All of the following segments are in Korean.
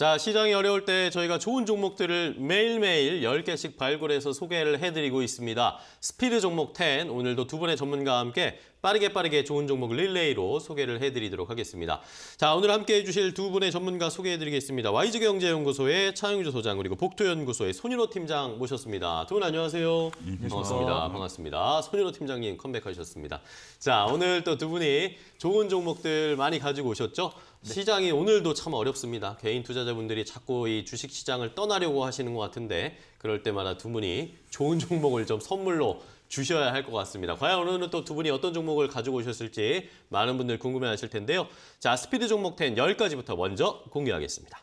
자, 시장이 어려울 때 저희가 좋은 종목들을 매일매일 10개씩 발굴해서 소개를 해드리고 있습니다. 스피드 종목 10, 오늘도 두 분의 전문가와 함께 빠르게 빠르게 좋은 종목 릴레이로 소개를 해드리도록 하겠습니다. 자, 오늘 함께 해 주실 두 분의 전문가 소개해드리겠습니다. 와이즈경제연구소의 차영주 소장 그리고 복토연구소의 손인호 팀장 모셨습니다. 두 분 안녕하세요. 반갑습니다. 반갑습니다. 손인호 팀장님 컴백하셨습니다. 자, 오늘 또 두 분이 좋은 종목들 많이 가지고 오셨죠? 시장이 오늘도 참 어렵습니다. 개인 투자자분들이 자꾸 이 주식 시장을 떠나려고 하시는 것 같은데 그럴 때마다 두 분이 좋은 종목을 좀 선물로 주셔야 할 것 같습니다. 과연 오늘은 또 두 분이 어떤 종목을 가지고 오셨을지 많은 분들 궁금해하실 텐데요. 자, 스피드 종목 10 10가지부터 먼저 공개하겠습니다.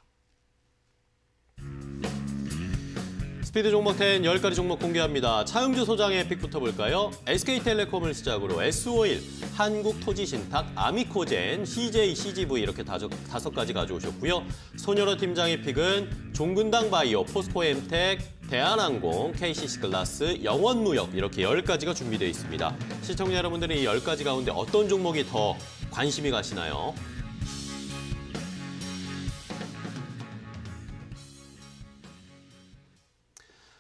스피드 종목 10 10가지 종목 공개합니다. 차영주 소장의 픽부터 볼까요? SK텔레콤을 시작으로 S51, 한국토지신탁, 아미코젠, CJ, CGV 이렇게 다섯, 다섯 가지 가져오셨고요. 손여러 팀장의 픽은 종근당 바이오, 포스코 엠텍, 대한항공, KCC글라스, 영원무역 이렇게 10가지가 준비되어 있습니다. 시청자 여러분들이 이 10가지 가운데 어떤 종목이 더 관심이 가시나요?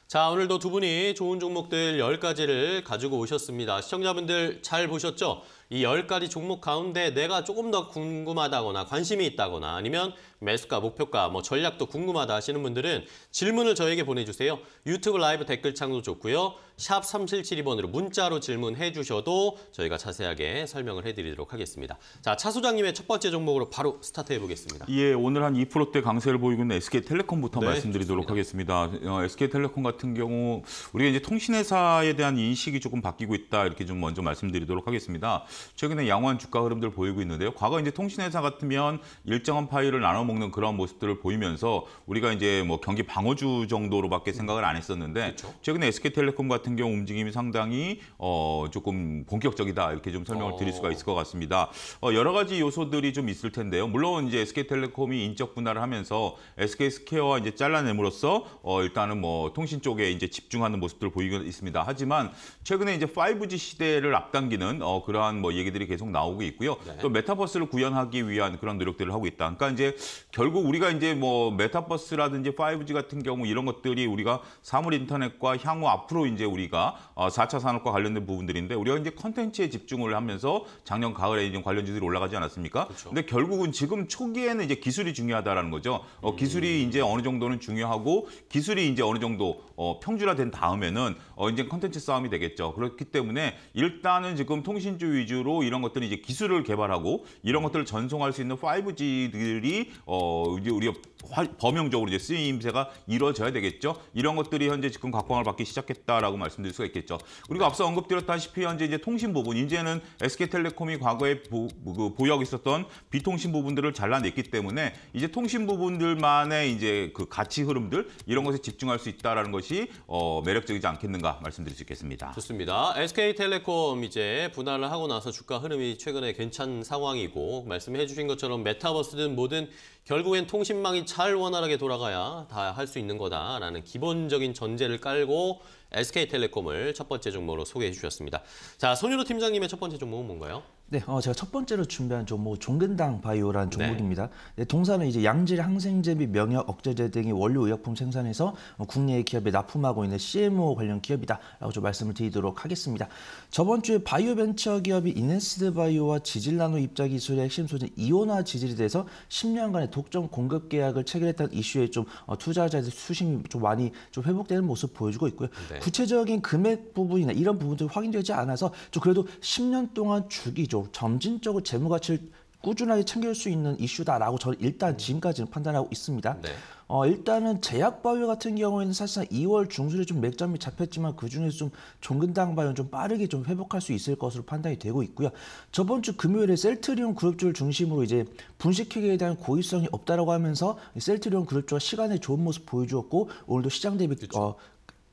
자, 오늘도 두 분이 좋은 종목들 10가지를 가지고 오셨습니다. 시청자분들 잘 보셨죠? 이 10가지 종목 가운데 내가 조금 더 궁금하다거나 관심이 있다거나 아니면 매수가, 목표가, 뭐 전략도 궁금하다 하시는 분들은 질문을 저에게 보내주세요. 유튜브 라이브 댓글창도 좋고요. 샵 3772번으로 문자로 질문해 주셔도 저희가 자세하게 설명을 해드리도록 하겠습니다. 자, 차 소장님의 첫 번째 종목으로 바로 스타트해 보겠습니다. 예, 오늘 한 2%대 강세를 보이고 있는 SK텔레콤부터 네, 말씀드리도록 하겠습니다. 어, SK텔레콤 같은 경우 우리가 이제 통신회사에 대한 인식이 조금 바뀌고 있다 이렇게 좀 먼저 말씀드리도록 하겠습니다. 최근에 양호한 주가 흐름들 보이고 있는데요. 과거 이제 통신회사 같으면 일정한 파일을 나눠 먹는 그런 모습들을 보이면서 우리가 이제 뭐 경기 방어주 정도로밖에 생각을 안 했었는데 그렇죠. 최근에 SK텔레콤 같은 경우 움직임이 상당히 어 조금 본격적이다 이렇게 좀 설명을 드릴 수가 있을 것 같습니다. 어 여러 가지 요소들이 좀 있을 텐데요. 물론 이제 SK텔레콤이 인적 분할을 하면서 SK스퀘어와 이제 잘라냄으로써 어 일단은 뭐 통신 쪽에 이제 집중하는 모습들을 보이고 있습니다. 하지만 최근에 이제 5G 시대를 앞당기는 어 그러한 뭐 얘기들이 계속 나오고 있고요. 네. 또 메타버스를 구현하기 위한 그런 노력들을 하고 있다. 그러니까 이제 결국 우리가 이제 뭐 메타버스라든지 5G 같은 경우 이런 것들이 우리가 사물 인터넷과 향후 앞으로 이제 우리가 어 4차 산업과 관련된 부분들인데 우리가 이제 컨텐츠에 집중을 하면서 작년 가을에 이제 관련 주들이 올라가지 않았습니까? 그렇죠. 근데 결국은 지금 초기에는 이제 기술이 중요하다라는 거죠. 어, 기술이 이제 어느 정도는 중요하고 기술이 이제 어느 정도 어, 평준화된 다음에는 어, 이제 컨텐츠 싸움이 되겠죠. 그렇기 때문에 일단은 지금 통신주 위주로 이런 것들이 이제 기술을 개발하고 이런 것들을 전송할 수 있는 5G들이 어, 이제 우리가 화- 범용적으로 이제 쓰임새가 이루어져야 되겠죠. 이런 것들이 현재 지금 각광을 받기 시작했다라고 말씀드릴 수가 있겠죠. 그리고 앞서 언급드렸다시피 현재 이제 통신 부분 이제는 SK텔레콤이 과거에 보, 그 보유하고 있었던 비통신 부분들을 잘라냈기 때문에 이제 통신 부분들만의 이제 그 가치 흐름들 이런 것에 집중할 수 있다라는 것이 어, 매력적이지 않겠는가 말씀드릴 수 있겠습니다. 좋습니다. SK텔레콤 이제 분할을 하고 나서 주가 흐름이 최근에 괜찮은 상황이고 말씀해 주신 것처럼 메타버스든 뭐든 결국엔 통신망이 잘 원활하게 돌아가야 다 할 수 있는 거다라는 기본적인 전제를 깔고 SK텔레콤을 첫 번째 종목으로 소개해 주셨습니다. 자, 손유로 팀장님의 첫 번째 종목은 뭔가요? 네, 어, 제가 첫 번째로 준비한 종목 종근당 바이오라는 네. 종목입니다. 네, 동사는 이제 양질 항생제 및 명약 억제제 등의 원료 의약품 생산해서 어, 국내 기업에 납품하고 있는 CMO 관련 기업이다라고 좀 말씀을 드리도록 하겠습니다. 저번 주에 바이오 벤처 기업이 이네스드 바이오와 지질 나노 입자 기술의 핵심 소재 이오나 지질에 대해서 10년간의 독점 공급 계약을 체결했다는 이슈에 좀 어, 투자자들 수심이 좀 많이 좀 회복되는 모습 보여주고 있고요. 네. 구체적인 금액 부분이나 이런 부분들이 확인되지 않아서 좀 그래도 10년 동안 주기적 으로 점진적으로 재무 가치를 꾸준하게 챙길 수 있는 이슈다라고 저는 일단 지금까지는 판단하고 있습니다. 네. 어, 일단은 제약바이오 같은 경우에는 사실상 2월 중순에 좀 맥점이 잡혔지만 그 중에서 좀 종근당 바이오는 좀 빠르게 좀 회복할 수 있을 것으로 판단이 되고 있고요. 저번 주 금요일에 셀트리온 그룹주를 중심으로 이제 분식회계에 대한 고의성이 없다라고 하면서 셀트리온 그룹주가 시간에 좋은 모습 보여주었고 오늘도 시장 대비 어,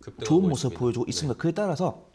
급등하고 좋은 모습 있습니다. 보여주고 있습니다. 그에 따라서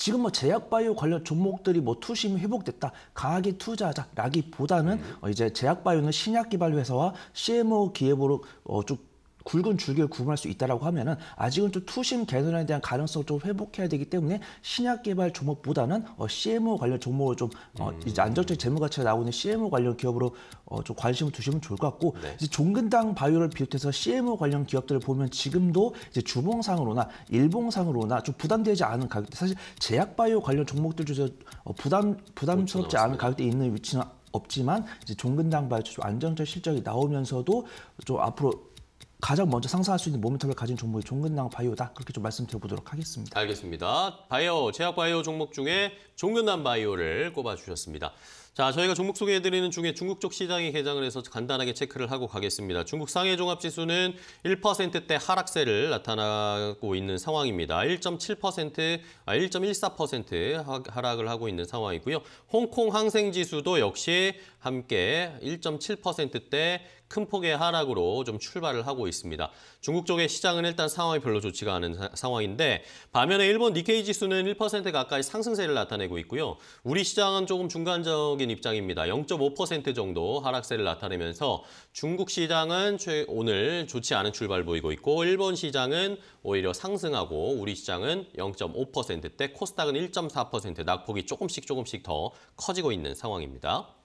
지금 뭐 제약바이오 관련 종목들이 뭐 투심이 회복됐다 강하게 투자하자라기보다는 어, 이제 제약바이오는 신약 개발 회사와 CMO 기업으로 어, 쭉 굵은 줄기를 구분할 수 있다라고 하면은 아직은 좀 투심 개선에 대한 가능성을 좀 회복해야 되기 때문에 신약 개발 종목보다는 어, CMO 관련 종목을 좀 어, 이제 안정적 재무 가치가 나오는 CMO 관련 기업으로 어, 좀 관심을 두시면 좋을 것 같고 이제 종근당 바이오를 비롯해서 CMO 관련 기업들을 보면 지금도 이제 주봉상으로나 일봉상으로나 좀 부담되지 않은 가격 사실 제약 바이오 관련 종목들 중에서 어, 부담 부담스럽지 않은 가격대 있는 위치는 없지만 이제 종근당 바이오 좀 안정적 실적이 나오면서도 좀 앞으로 가장 먼저 상승할 수 있는 모멘텀을 가진 종목이 종근당 바이오다 그렇게 좀 말씀드려보도록 하겠습니다. 알겠습니다. 바이오, 제약 바이오 종목 중에 종근단 바이오를 꼽아주셨습니다. 자, 저희가 종목 소개해드리는 중에 중국 쪽 시장이 개장을 해서 간단하게 체크를 하고 가겠습니다. 중국 상해 종합지수는 1%대 하락세를 나타나고 있는 상황입니다. 1.7%, 아, 1.14% 하락을 하고 있는 상황이고요. 홍콩 항생지수도 역시 함께 1.7%대 큰 폭의 하락으로 좀 출발을 하고 있습니다. 중국 쪽의 시장은 일단 상황이 별로 좋지가 않은 사- 상황인데 반면에 일본 니케이 지수는 1% 가까이 상승세를 나타내고 있고요. 우리 시장은 조금 중간적인 입장입니다. 0.5% 정도 하락세를 나타내면서 중국 시장은 최- 오늘 좋지 않은 출발 보이고 있고 일본 시장은 오히려 상승하고 우리 시장은 0.5%대 코스닥은 1.4% 낙폭이 조금씩 조금씩 더 커지고 있는 상황입니다.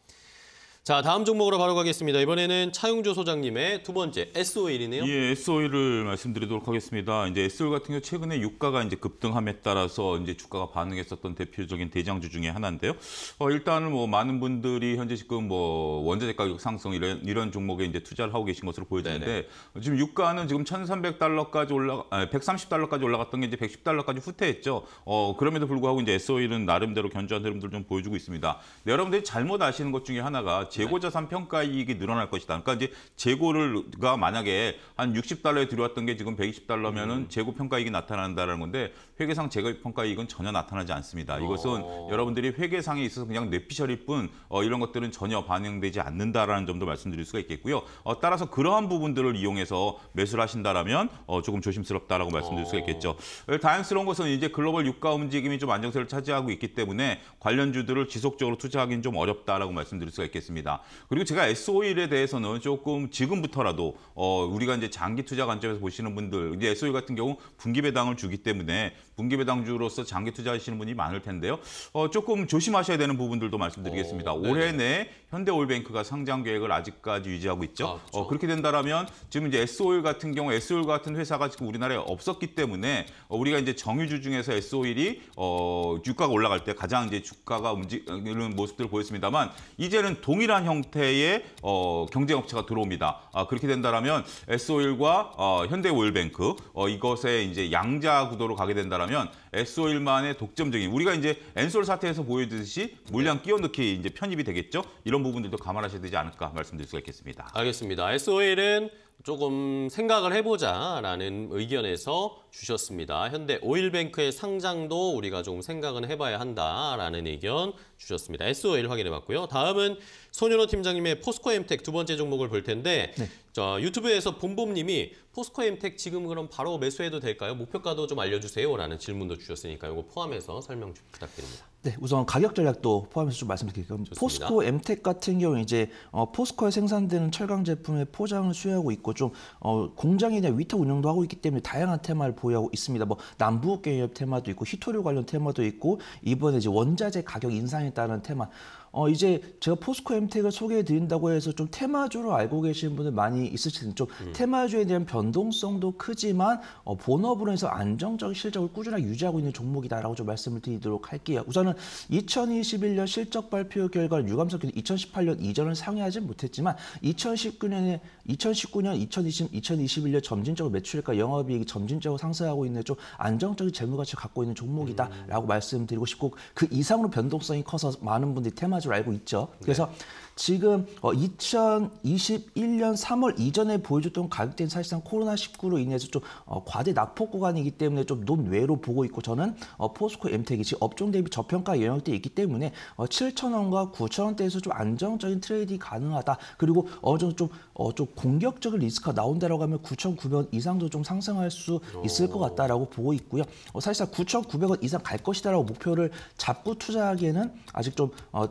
자, 다음 종목으로 바로 가겠습니다. 이번에는 차용조 소장님의 두 번째 SO일이네요. 예, SO일을 말씀드리도록 하겠습니다. 이제 SO일 같은 경우 최근에 유가가 이제 급등함에 따라서 이제 주가가 반응했었던 대표적인 대장주 중에 하나인데요. 어, 일단은 뭐 많은 분들이 현재 지금 뭐 원자재 가격 상승 이런 이런 종목에 이제 투자를 하고 계신 것으로 보여지는데 지금 유가는 지금 1,300달러까지 올라 아, 130달러까지 올라갔던 게 이제 110달러까지 후퇴했죠. 어, 그럼에도 불구하고 이제 SO일은 나름대로 견조한 흐름들 좀 보여주고 있습니다. 네, 여러분들이 잘못 아시는 것 중에 하나가 재고 자산 평가 이익이 늘어날 것이다. 그러니까 이제 재고를가 만약에 한 60달러에 들어왔던 게 지금 120달러면은 재고 평가 이익이 나타난다는 건데 회계상 재고 평가 이익은 전혀 나타나지 않습니다. 이것은 어. 여러분들이 회계상에 있어서 그냥 뇌피셜일 뿐 어, 이런 것들은 전혀 반영되지 않는다라는 점도 말씀드릴 수가 있겠고요. 어, 따라서 그러한 부분들을 이용해서 매수를 하신다라면 어, 조금 조심스럽다라고 말씀드릴 수가 있겠죠. 다행스러운 것은 이제 글로벌 유가 움직임이 좀 안정세를 차지하고 있기 때문에 관련주들을 지속적으로 투자하기는 좀 어렵다라고 말씀드릴 수가 있겠습니다. 그리고 제가 S5일에 대해서는 조금 지금부터라도 어, 우리가 이제 장기 투자 관점에서 보시는 분들 이제 S5일 같은 경우 분기 배당을 주기 때문에 분기 배당주로서 장기 투자하시는 분이 많을 텐데요. 어, 조금 조심하셔야 되는 부분들도 말씀드리겠습니다. 오, 올해 네네. 내 현대올뱅크가 상장 계획을 아직까지 유지하고 있죠. 아, 그렇죠. 어, 그렇게 된다라면 지금 이제 S5일 같은 경우 S5일 같은 회사가 지금 우리나라에 없었기 때문에 어, 우리가 이제 정유주 중에서 S5일이 어, 주가가 올라갈 때 가장 이제 주가가 움직이는 모습들을 보였습니다만 이제는 동일한 형태의 어, 경쟁업체가 들어옵니다. 아, 그렇게 된다라면 S5일과 어, 현대오일뱅크 어, 이것에 이제 양자 구도로 가게 된다라면 S5일만의 독점적인 우리가 이제 엔솔 사태에서 보여주듯이 물량 끼워넣기 이제 편입이 되겠죠. 이런 부분들도 감안하셔야 되지 않을까 말씀드릴 수가 있겠습니다. 알겠습니다. SOL은 조금 생각을 해보자라는 의견에서 주셨습니다. 현대 오일뱅크의 상장도 우리가 좀 생각은 해봐야 한다라는 의견 주셨습니다. SOL 확인해봤고요. 다음은 손윤호 팀장님의 포스코 엠텍 두 번째 종목을 볼 텐데 자, 유튜브에서 봄봄님이 포스코 엠텍 지금 그럼 바로 매수해도 될까요? 목표가도 좀 알려주세요 라는 질문도 주셨으니까 이거 포함해서 설명 좀 부탁드립니다. 네, 우선 가격 전략도 포함해서 좀 말씀드릴게요. 좋습니다. 포스코 엠텍 같은 경우 이제 어, 포스코에 생산되는 철강 제품의 포장을 수여하고 있고 좀 어, 공장에 대한 위탁 운영도 하고 있기 때문에 다양한 테마를 보유하고 있습니다. 뭐 남북 경협 테마도 있고 히토류 관련 테마도 있고 이번에 이제 원자재 가격 인상에 따른 테마. 어 이제 제가 포스코 엠텍을 소개해 드린다고 해서 좀 테마주로 알고 계시는 분들 많이 있으실 텐데 좀 테마주에 대한 변동성도 크지만 어, 본업으로 해서 안정적인 실적을 꾸준하게 유지하고 있는 종목이다라고 좀 말씀을 드리도록 할게요. 우선은 2021년 실적 발표 결과 유감석 2018년 이전을 상회하지 못했지만 2019년에 2019년, 2020, 2021년 점진적으로 매출과 영업이익이 점진적으로 상승하고 있는 좀 안정적인 재무 가치를 갖고 있는 종목이다라고 말씀드리고 싶고 그 이상으로 변동성이 커서 많은 분들이 테마주 를 알고 있죠. 그래서 지금 어, 2021년 3월 이전에 보여줬던 가격대는 사실상 코로나19로 인해서 좀 어, 과대 낙폭 구간이기 때문에 좀 논외로 보고 있고 저는 어, 포스코 엠텍이 지금 업종 대비 저평가 영역대에 있기 때문에 어, 7,000원과 9,000원대에서 좀 안정적인 trading 가능하다. 그리고 어느 정도 좀, 어, 좀 공격적인 리스크가 나온다라고 하면 9,900원 이상도 좀 상승할 수 있을 것 같다라고 보고 있고요. 어, 사실상 9,900원 이상 갈 것이다라고 목표를 잡고 투자하기에는 아직 좀 어,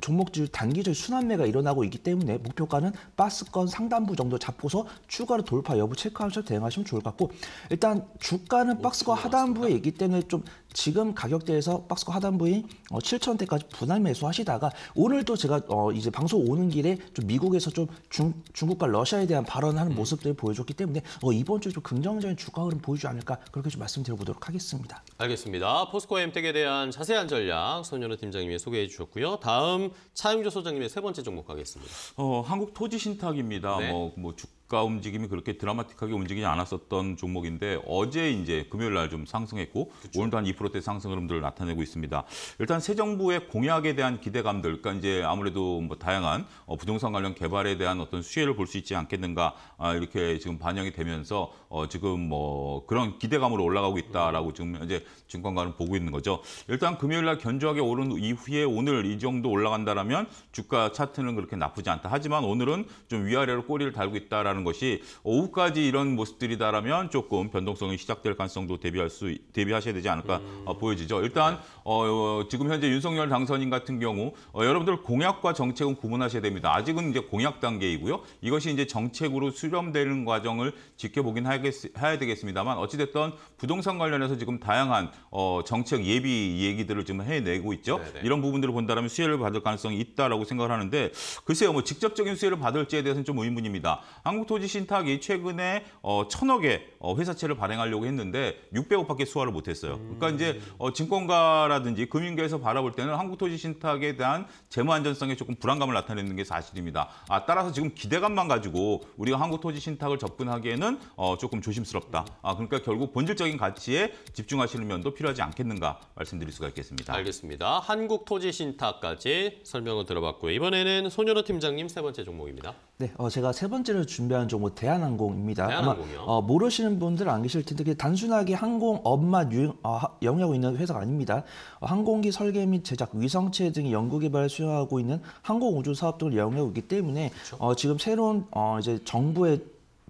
종목들 단기적 순환매가 일어나고 있기 때문에 목표가는 박스권 상단부 정도 잡고서 추가로 돌파 여부 체크하셔서 대응하시면 좋을 것 같고 일단 주가는 박스권 하단부에 있기 때문에 좀 지금 가격대에서 박스권 하단부인 어, 7천원대까지 분할 매수하시다가 오늘도 제가 어, 이제 방송 오는 길에 좀 미국에서 좀 중, 중국과 러시아에 대한 발언하는 모습들을 보여줬기 때문에 어, 이번 주에 좀 긍정적인 주가 흐름 보이지 않을까 그렇게 좀 말씀드려보도록 하겠습니다. 알겠습니다. 포스코 엠텍에 대한 자세한 전략 손연호 팀장님이 소개해 주셨고요. 다음 차영조 소장님의 세 번째 종목 가겠습니다. 어, 한국 토지 신탁입니다. 네. 뭐, 뭐 주 가 움직임이 그렇게 드라마틱하게 움직이지 않았었던 종목인데 어제 이제 금요일 날 좀 상승했고 오늘도 한 2%대 상승 흐름들을 나타내고 있습니다. 일단 새 정부의 공약에 대한 기대감들, 그러니까 이제 아무래도 뭐 다양한 어, 부동산 관련 개발에 대한 어떤 수혜를 볼 수 있지 않겠는가 아, 이렇게 지금 반영이 되면서 어, 지금 뭐 그런 기대감으로 올라가고 있다라고 지금 현재 증권가는 보고 있는 거죠. 일단 금요일 날 견조하게 오른 이후에 오늘 이 정도 올라간다라면 주가 차트는 그렇게 나쁘지 않다. 하지만 오늘은 좀 위아래로 꼬리를 달고 있다라는 것이 오후까지 이런 모습들이다라면 조금 변동성이 시작될 가능성도 대비할 수 대비하셔야 되지 않을까 어, 보여지죠. 일단 어, 어, 지금 현재 윤석열 당선인 같은 경우 어, 여러분들 공약과 정책은 구분하셔야 됩니다. 아직은 이제 공약 단계이고요. 이것이 이제 정책으로 수렴되는 과정을 지켜보긴 하겠, 해야 되겠습니다만 어찌됐든 부동산 관련해서 지금 다양한 어, 정책 예비 얘기들을 지금 해내고 있죠. 네네. 이런 부분들을 본다면 수혜를 받을 가능성이 있다라고 생각을 하는데 글쎄요, 뭐 직접적인 수혜를 받을지에 대해서는 좀 의문입니다. 한국 토지 신탁이 최근에 어, 천억의 어, 회사채를 발행하려고 했는데 600억밖에 수화를 못했어요. 그러니까 이제 어, 증권가라든지 금융계에서 바라볼 때는 한국토지신탁에 대한 재무 안전성에 조금 불안감을 나타내는 게 사실입니다. 아, 따라서 지금 기대감만 가지고 우리가 한국토지신탁을 접근하기에는 어, 조금 조심스럽다. 아, 그러니까 결국 본질적인 가치에 집중하시는 면도 필요하지 않겠는가 말씀드릴 수가 있겠습니다. 알겠습니다. 한국토지신탁까지 설명을 들어봤고요. 이번에는 손연호 팀장님 세 번째 종목입니다. 네, 어, 제가 세 번째로 준비한 종목 대한항공입니다. 대한항공이요? 아마 어, 모르시는 분들 안 계실 텐데 단순하게 항공업만 유행, 어, 하- 영위하고 있는 회사가 아닙니다. 어, 항공기 설계 및 제작, 위성체 등의 연구 개발을 수행하고 있는 항공우주 사업 등을 영위하고 있기 때문에 어, 지금 새로운 어, 이제 정부의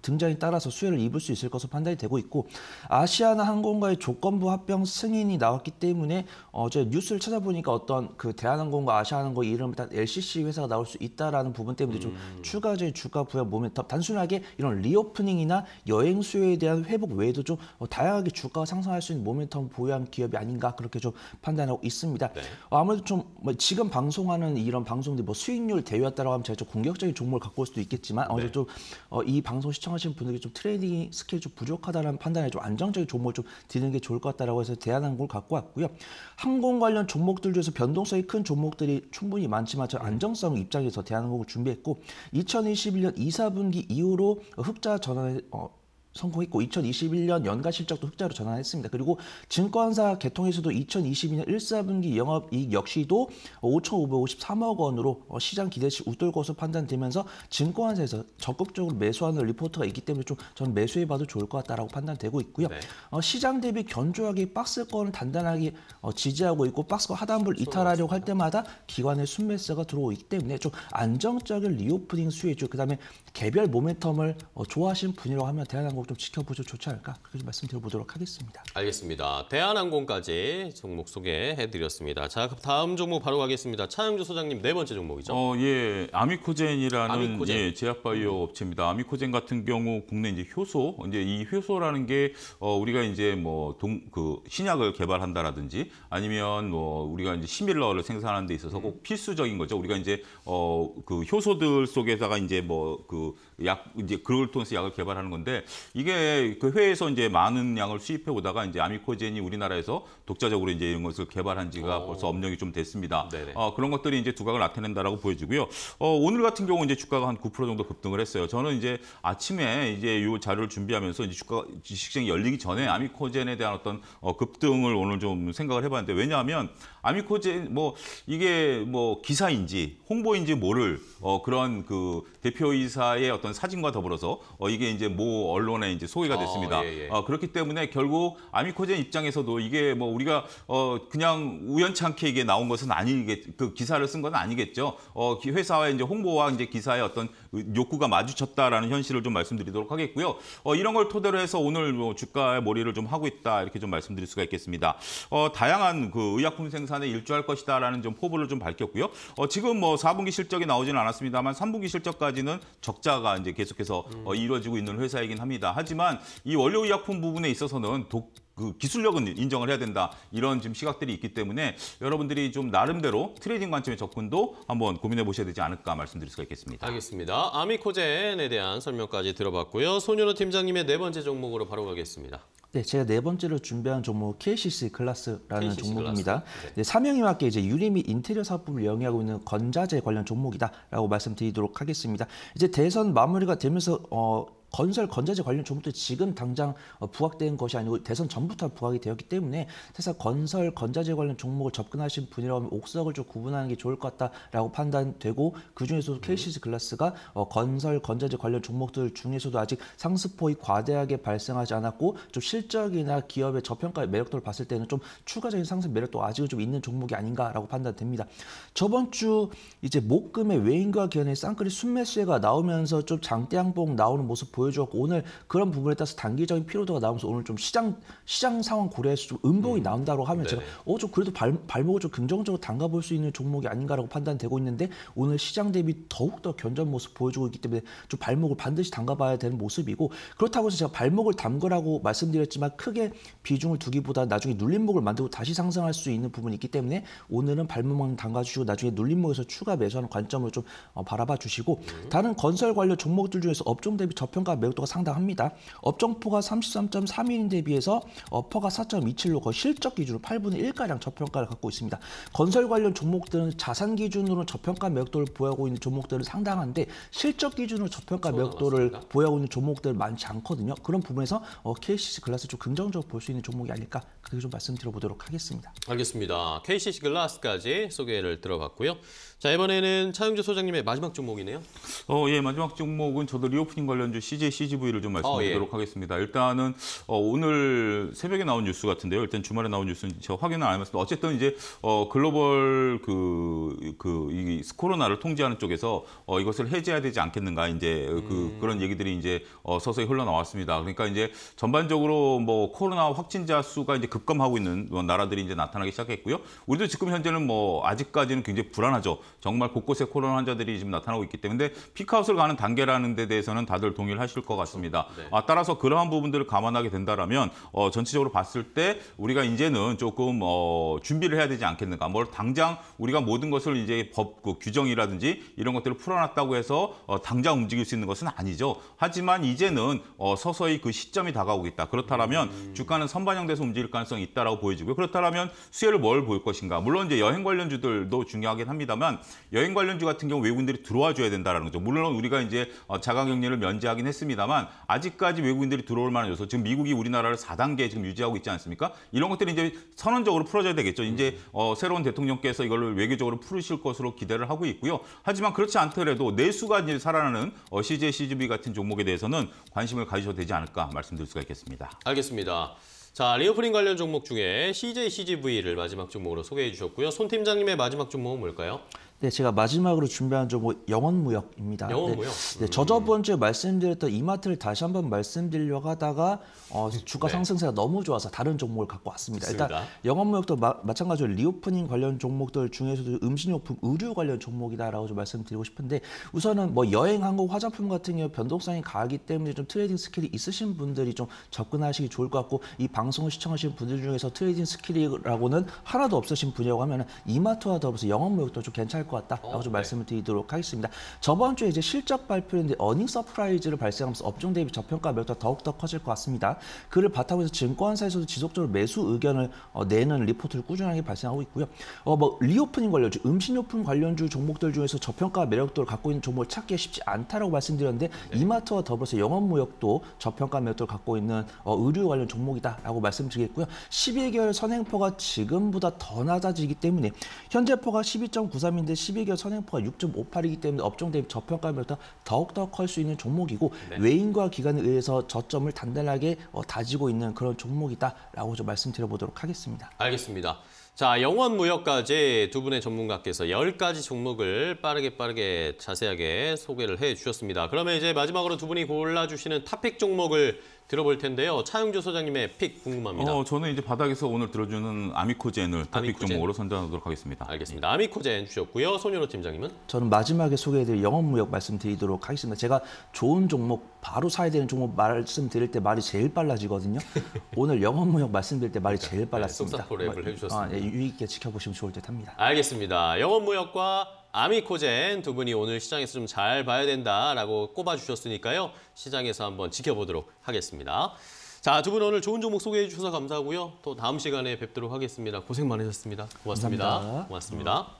등장에 따라서 수혜를 입을 수 있을 것으로 판단이 되고 있고 아시아나 항공과의 조건부 합병 승인이 나왔기 때문에 어제 뉴스를 찾아보니까 어떤 그 대한항공과 아시아항공 이름을 딴 LCC 회사가 나올 수 있다라는 부분 때문에 좀 추가적인 주가 부여 모멘텀 단순하게 이런 reopening이나 여행 수요에 대한 회복 외에도 좀 어, 다양하게 주가가 상승할 수 있는 모멘텀 보유한 기업이 아닌가 그렇게 좀 판단하고 있습니다. 네. 어, 아무래도 좀 뭐 지금 방송하는 이런 방송들이 뭐 수익률 대회였다라고 하면 제가 좀 공격적인 종목을 갖고 올 수도 있겠지만 어제 네. 좀이 방송 시청 하시는 분들이 좀 trading skill이 좀 부족하다는 판단에 좀 안정적인 종목을 좀 드는 게 좋을 것 같다라고 해서 대한항공을 갖고 왔고요. 항공 관련 종목들 중에서 변동성이 큰 종목들이 충분히 많지만 저 안정성 입장에서 대한항공을 준비했고 2021년 2, 4분기 이후로 흑자 전환 어, 성공했고 2021년 연간 실적도 흑자로 전환했습니다. 그리고 증권사 개통에서도 2022년 1, 4분기 영업이익 역시도 5,553억 원으로 어, 시장 기대치 웃돌 것으로 판단되면서 증권사에서 적극적으로 매수하는 리포트가 있기 때문에 좀 저는 매수해봐도 좋을 것 같다라고 판단되고 있고요. 네. 어, 시장 대비 견조하게 박스권을 단단하게 어, 지지하고 있고 박스권 하단부를 이탈하려고 할 때마다 기관의 순매수가 들어오고 있기 때문에 좀 안정적인 reopening 수혜주 그다음에 개별 모멘텀을 어, 좋아하시는 분이라고 하면 대한항공 좀 지켜보셔도 좋지 않을까 그렇게 좀 말씀드려보도록 하겠습니다. 알겠습니다. 대한항공까지 종목 소개해드렸습니다. 자, 다음 종목 바로 가겠습니다. 차영주 소장님 네 번째 종목이죠. 어, 예, 아미코젠이라는 아미코젠. 예, 제약바이오 업체입니다. 아미코젠 같은 경우 국내 이제 효소, 이제 이 효소라는 게 어, 우리가 이제 뭐 동 그 신약을 개발한다라든지 아니면 뭐 우리가 이제 시밀러를 생산하는 데 있어서 꼭 필수적인 거죠. 우리가 이제 어, 그 효소들 속에다가 이제 뭐그 약 이제 그걸 통해서 약을 개발하는 건데 이게 그 해외에서 이제 많은 양을 수입해 오다가 이제 아미코젠이 우리나라에서 독자적으로 이제 이런 것을 개발한 지가 오. 벌써 업력이 좀 됐습니다. 네네. 어, 그런 것들이 이제 두각을 나타낸다라고 보여지고요. 어, 오늘 같은 경우 이제 주가가 한 9% 정도 급등을 했어요. 저는 이제 아침에 이제 이 자료를 준비하면서 이제 주가 시장이 열리기 전에 아미코젠에 대한 어떤 어, 급등을 오늘 좀 생각을 해봤는데 왜냐하면 아미코젠 뭐 이게 뭐 기사인지 홍보인지 모를 어, 그런 그 대표이사의 어떤 사진과 더불어서 어, 이게 이제 모 언론에 이제 소개가 아, 됐습니다. 예, 예. 어, 그렇기 때문에 결국 아미코젠 입장에서도 이게 뭐 우리가 어 그냥 우연찮게 이게 나온 것은 아니겠 그 기사를 쓴 건 아니겠죠. 어 기- 회사의 이제 홍보와 이제 기사의 어떤 욕구가 마주쳤다라는 현실을 좀 말씀드리도록 하겠고요. 어 이런 걸 토대로 해서 오늘 뭐 주가의 몰이를 좀 하고 있다 이렇게 좀 말씀드릴 수가 있겠습니다. 어 다양한 그 의약품 생산 증산에 일조할 것이다라는 좀 포부를 좀 밝혔고요. 어, 지금 뭐 4분기 실적이 나오지는 않았습니다만 3분기 실적까지는 적자가 이제 계속해서 어, 이루어지고 있는 회사이긴 합니다. 하지만 이 원료 의약품 부분에 있어서는 독 그 기술력은 인정을 해야 된다 이런 지금 시각들이 있기 때문에 여러분들이 좀 나름대로 trading 관점의 접근도 한번 고민해 보셔야 되지 않을까 말씀드릴 수가 있겠습니다. 알겠습니다. 아미코젠에 대한 설명까지 들어봤고요. 손인호 팀장님의 네 번째 종목으로 바로 가겠습니다. 네, 제가 네 번째로 준비한 종목 KCC 클라스라는 KCC 종목입니다. 클라스. 네. 네, 사명에 맞게 이제 유리 및 인테리어 사업부를 영위하고 있는 건자재 관련 종목이다라고 말씀드리도록 하겠습니다. 이제 대선 마무리가 되면서 어 건설 건자재 관련 종목도 지금 당장 어, 부각된 것이 아니고 대선 전부터 부각이 되었기 때문에 사실 건설 건자재 관련 종목을 접근하신 분이라면 옥석을 좀 구분하는 게 좋을 것 같다라고 판단되고 그 중에서도 KCC 글라스가 어, 건설 건자재 관련 종목들 중에서도 아직 상승폭이 과대하게 발생하지 않았고 좀 실적이나 기업의 저평가 매력도를 봤을 때는 좀 추가적인 상승 매력도 아직은 좀 있는 종목이 아닌가라고 판단됩니다. 저번 주 이제 목금의 외인과 기관의 쌍끌이 순매수가 나오면서 좀 장대 양봉 나오는 모습 보여주었고 오늘 그런 부분에 따라서 단기적인 피로도가 나오면서 오늘 좀 시장 시장 상황 고려해서 좀 음봉이 나온다고 하면 제가 네네. 어좀 그래도 발, 발목을 좀 긍정적으로 담가 볼 수 있는 종목이 아닌가라고 판단되고 있는데 오늘 시장 대비 더욱 더 견전 모습 보여주고 있기 때문에 좀 발목을 반드시 담가 봐야 되는 모습이고 그렇다고 해서 제가 발목을 담그라고 말씀드렸지만 크게 비중을 두기보다 나중에 눌림목을 만들고 다시 상승할 수 있는 부분이 있기 때문에 오늘은 발목만 담가 주시고 나중에 눌림목에서 추가 매수하는 관점으로 좀 어, 바라봐 주시고 다른 건설 관련 종목들 중에서 업종 대비 저평가 매력도가 상당합니다. 업종포가 33.31인 대비해서 어퍼가 4.27로 거의 실적 기준으로 8분의 1가량 저평가를 갖고 있습니다. 건설 관련 종목들은 자산 기준으로 저평가 매력도를 보유하고 있는 종목들은 상당한데 실적 기준으로 저평가 매력도를 맞습니다. 보유하고 있는 종목들 많지 않거든요. 그런 부분에서 어, KCC 글라스 좀 긍정적으로 볼 수 있는 종목이 아닐까 그렇게 좀 말씀드려보도록 하겠습니다. 알겠습니다. KCC 글라스까지 소개를 들어봤고요. 자 이번에는 차영주 소장님의 마지막 종목이네요. 어, 예, 마지막 종목은 저도 reopening 관련주 CJ CGV를 좀 말씀드리도록 어, 예. 하겠습니다. 일단은 어, 오늘 새벽에 나온 뉴스 같은데요. 일단 주말에 나온 뉴스는 제가 확인은 안 해봤습니다. 어쨌든 이제 어, 글로벌 그, 그, 이 코로나를 통제하는 쪽에서 어, 이것을 해제해야 되지 않겠는가 이제 그, 그런 얘기들이 이제 어, 서서히 흘러나왔습니다. 그러니까 이제 전반적으로 뭐 코로나 확진자 수가 이제 급감하고 있는 뭐 나라들이 이제 나타나기 시작했고요. 우리도 지금 현재는 뭐 아직까지는 굉장히 불안하죠. 정말 곳곳에 코로나 환자들이 지금 나타나고 있기 때문에 피크아웃을 가는 단계라는 데 대해서는 다들 동의를 하실 것 같습니다. 네. 아, 따라서 그러한 부분들을 감안하게 된다라면 어, 전체적으로 봤을 때 우리가 이제는 조금 어, 준비를 해야 되지 않겠는가. 뭘 당장 우리가 모든 것을 이제 법 그 규정이라든지 이런 것들을 풀어놨다고 해서 어, 당장 움직일 수 있는 것은 아니죠. 하지만 이제는 어, 서서히 그 시점이 다가오고 있다. 그렇다면 주가는 선반영돼서 움직일 가능성이 있다라고 보여지고요. 그렇다면 수혜를 뭘 볼 것인가. 물론 이제 여행 관련주들도 중요하긴 합니다만 여행 관련주 같은 경우 외국인들이 들어와 줘야 된다라는 거죠. 물론 우리가 이제 어, 자가격리를 면제하긴 했 습니다만 아직까지 외국인들이 들어올 만한 요소. 지금 미국이 우리나라를 4단계 지금 유지하고 있지 않습니까? 이런 것들이 이제 선언적으로 풀어져야 되겠죠. 이제 어, 새로운 대통령께서 이걸 외교적으로 풀으실 것으로 기대를 하고 있고요. 하지만 그렇지 않더라도 내수가 이제 살아나는 어, CJ, CGV 같은 종목에 대해서는 관심을 가지셔도 되지 않을까 말씀드릴 수가 있겠습니다. 알겠습니다. 자 reopening 관련 종목 중에 CJ CGV를 마지막 종목으로 소개해 주셨고요. 손 팀장님의 마지막 종목은 뭘까요? 네, 제가 마지막으로 준비한 종목 영원무역입니다. 영원무역? 네, 네, 저 저번 주에 말씀드렸던 이마트를 다시 한번 말씀드리려고 하다가 어, 주가 네. 상승세가 너무 좋아서 다른 종목을 갖고 왔습니다. 일단 좋습니다. 영원무역도 마, 마찬가지로 reopening 관련 종목들 중에서도 음식료품, 의류 관련 종목이다라고 좀 말씀드리고 싶은데 우선은 뭐 여행, 항공, 화장품 같은 경우 변동성이 강하기 때문에 좀 trading skill이 있으신 분들이 좀 접근하시기 좋을 것 같고 이 방송을 시청하시는 분들 중에서 trading skill이라고는 하나도 없으신 분이라고 하면 이마트와 더불어서 영원무역도 좀 괜찮을 것 같다라고 어, 좀 네. 말씀을 드리도록 하겠습니다. 저번 주에 이제 실적 발표인데 earning surprise를 발생하면서 업종 대비 저평가 매력도 더욱더 커질 것 같습니다. 그를 바탕으로 해서 증권사에서도 지속적으로 매수 의견을 어, 내는 리포트를 꾸준하게 발생하고 있고요. 어, 뭐 reopening 관련주, 음식료품 관련주 종목들 중에서 저평가 매력도를 갖고 있는 종목을 찾기 쉽지 않다라고 말씀드렸는데 이마트와 더불어서 영원무역도 저평가 매력도를 갖고 있는 어, 의류 관련 종목이다라고 말씀드리겠고요. 12개월 선행 PER가 지금보다 더 낮아지기 때문에 현재 PER가 12.93인데 12개월 선행 PER가 6.58이기 때문에 업종 대비 저평가 매력도 더욱더 클 수 있는 종목이고 외인과 기관에 의해서 저점을 단단하게 어, 다지고 있는 그런 종목이다라고 좀 말씀드려보도록 하겠습니다. 알겠습니다. 자, 영원무역까지 두 분의 전문가께서 10가지 종목을 빠르게 빠르게 자세하게 소개를 해 주셨습니다. 그러면 이제 마지막으로 두 분이 골라주시는 top pick 종목을 들어볼 텐데요. 차영주 소장님의 pick 궁금합니다. 어, 저는 이제 바닥에서 오늘 들어주는 아미코젠을 토픽 아미코젠. 종목으로 선정하도록 하겠습니다. 알겠습니다. 아미코젠 주셨고요. 손윤호 팀장님은? 저는 마지막에 소개해드릴 영업무역 말씀드리도록 하겠습니다. 제가 좋은 종목 바로 사야 되는 종목 말씀드릴 때 말이 제일 빨라지거든요. 오늘 영업무역 말씀드릴 때 말이 제일 빨랐습니다. 네, 쏙싹 랩을 해주셨습니다. 아, 예, 유익 있게 지켜보시면 좋을 듯 합니다. 알겠습니다. 영업무역과 아미코젠 두 분이 오늘 시장에서 좀 잘 봐야 된다라고 꼽아주셨으니까요. 시장에서 한번 지켜보도록 하겠습니다. 자, 두 분 오늘 좋은 종목 소개해 주셔서 감사하고요. 또 다음 시간에 뵙도록 하겠습니다. 고생 많으셨습니다. 고맙습니다. 감사합니다. 고맙습니다.